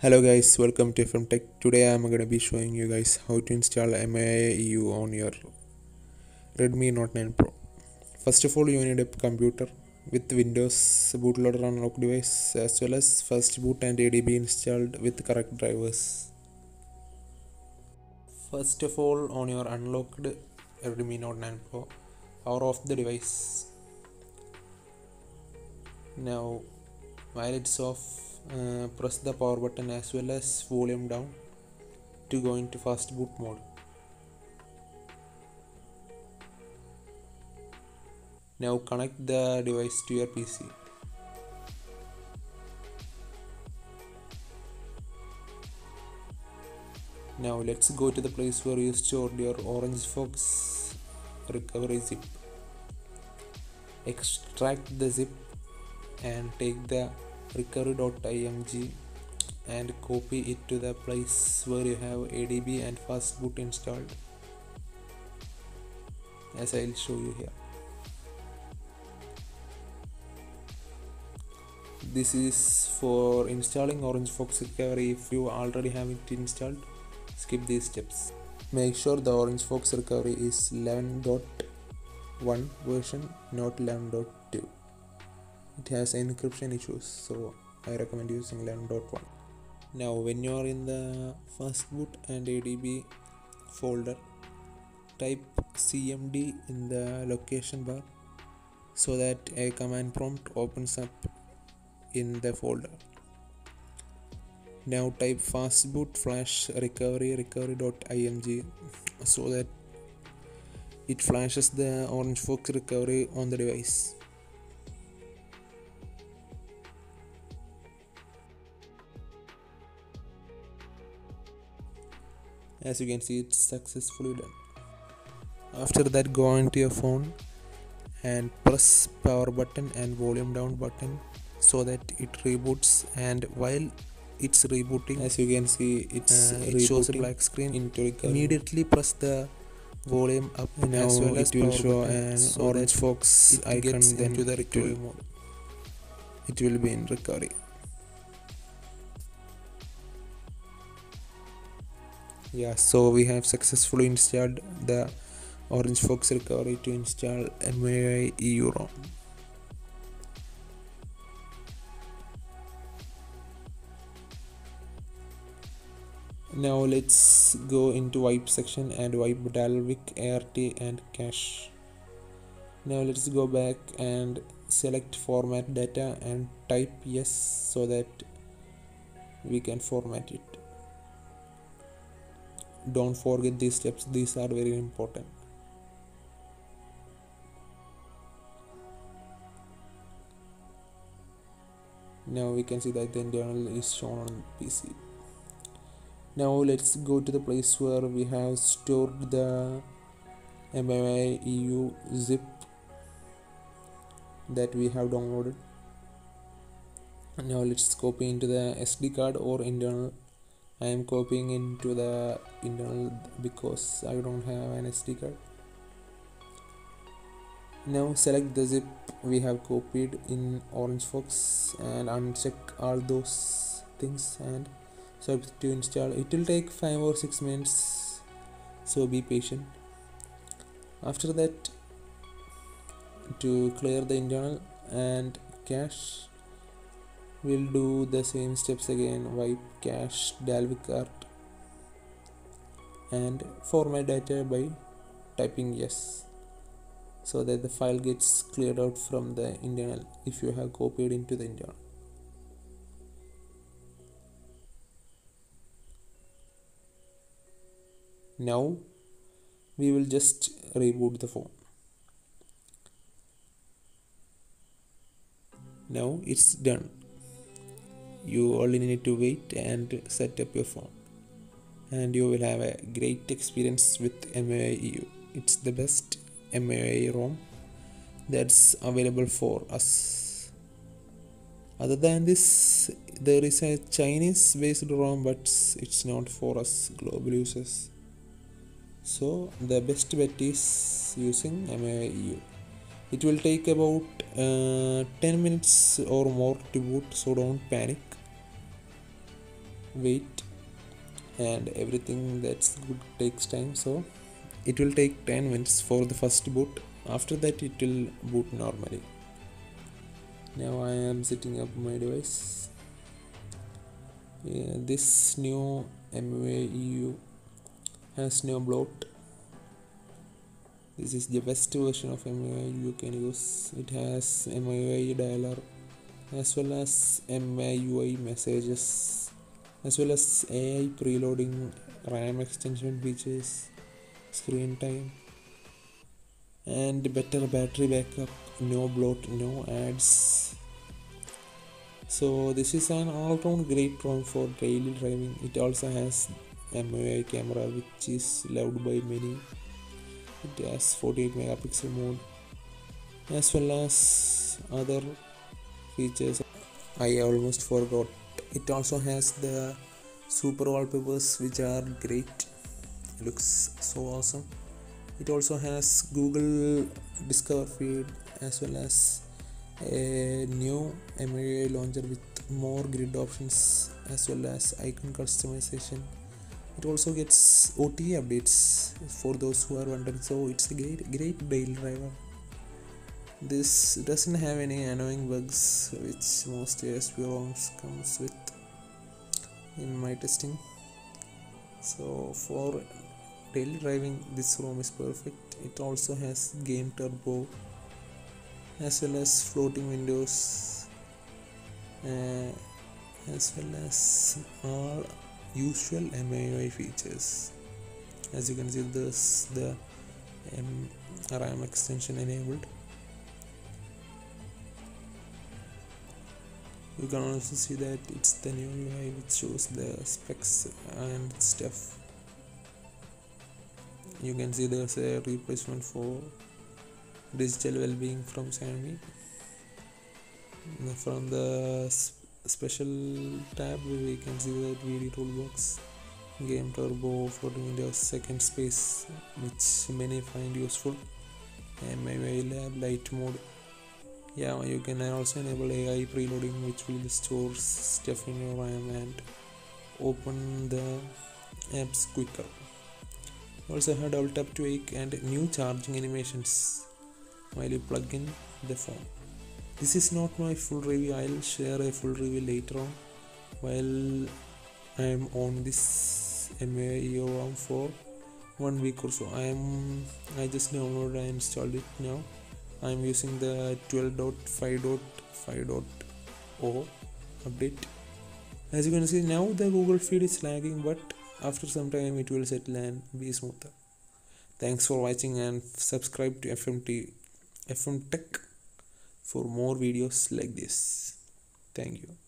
Hello guys, welcome to FM Tech. Today I'm going to be showing you guys how to install MIUI on your Redmi Note 9 Pro. First of all, you need a computer with Windows bootloader unlock device as well as fastboot and ADB installed with correct drivers. First of all, on your unlocked Redmi Note 9 Pro, power off the device. Now, while it's off, uh, press the power button as well as volume down to go into fast boot mode. Now connect the device to your PC. Now let's go to the place where you stored your Orange Fox recovery zip. Extract the zip and take the recovery.img and copy it to the place where you have ADB and fastboot installed as I'll show you here. This is for installing Orange Fox Recovery. If you already have it installed, skip these steps. Make sure the Orange Fox Recovery is 11.1 version, not 11.2 it has encryption issues so I recommend using 11.1 now when you are in the fastboot and ADB folder type cmd in the location bar so that a command prompt opens up in the folder. Now type fastboot flash recovery recovery.img so that it flashes the orange fox recovery on the device as you can see it's successfully done. After that go into your phone and press power button and volume down button so that it reboots. And while it's rebooting as you can see it's uh, it shows a black screen. immediately press the volume up now as well as it will show an so orange fox icon then to the recovery mode. it will be in recovery yeah so we have successfully installed the orange fox recovery to install MIUI EU ROM now let's go into wipe section and wipe dalvik art and cache now let's go back and select format data and type yes so that we can format it don't forget these steps. These are very important. Now we can see that the internal is shown on PC now let's go to the place where we have stored the MIUI EU zip that we have downloaded. Now let's copy into the SD card or internal I am copying into the internal because I don't have an SD card now select the zip we have copied in orange fox and uncheck all those things and so to install. It will take 5 or 6 minutes so be patient. After that to clear the internal and cache we'll do the same steps again. Wipe cache dalvik art and format data by typing yes so that the file gets cleared out from the internal if you have copied into the internal now we will just reboot the phone now it's done you only need to wait and set up your phone. And you will have a great experience with MIUI it's the best MIUI ROM that's available for us. Other than this there is a Chinese based ROM but it's not for us global users. So the best bet is using MIUI it will take about uh, 10 minutes or more to boot so don't panic wait and everything that's good takes time. So it will take 10 minutes for the first boot. After that it will boot normally. Now I am setting up my device. Yeah, this new MIUI has no bloat. This is the best version of MIUI you can use. It has MIUI dialer as well as MIUI messages as well as AI preloading RAM extension features screen time and better battery backup no bloat no ads. So this is an all-round great phone for daily driving. It also has MIUI camera which is loved by many. It has 48 megapixel mode as well as other features. I almost forgot it also has the super wallpapers which are great. Looks so awesome. It also has Google Discover feed as well as a new MIUI launcher with more grid options as well as icon customization. It also gets OTA updates for those who are wondering. So it's a great great daily driver this doesn't have any annoying bugs which most AOSP ROMs comes with in my testing. So for daily driving this ROM is perfect. It also has game turbo as well as floating windows uh, as well as all usual MIUI features. As you can see this the RAM extension enabled you can also see that it's the new UI which shows the specs and stuff. You can see there's a replacement for digital well-being from Xiaomi from the special tab we can see that VD toolbox game turbo floating windows second space which many find useful. And MIUI lab light mode yeah you can also enable AI preloading which will store stuff in your RAM and open the apps quicker. Also have double tap to and new charging animations while you plug in the phone. This is not my full review. I'll share a full review later on while i am on this MIUI ROM for one week or so. I am i just downloaded and installed it now i am using the 12.5.5.0 update. As you can see now the google feed is lagging but after some time it will settle and be smoother. Thanks for watching and subscribe to fmt fm tech for more videos like this. Thank you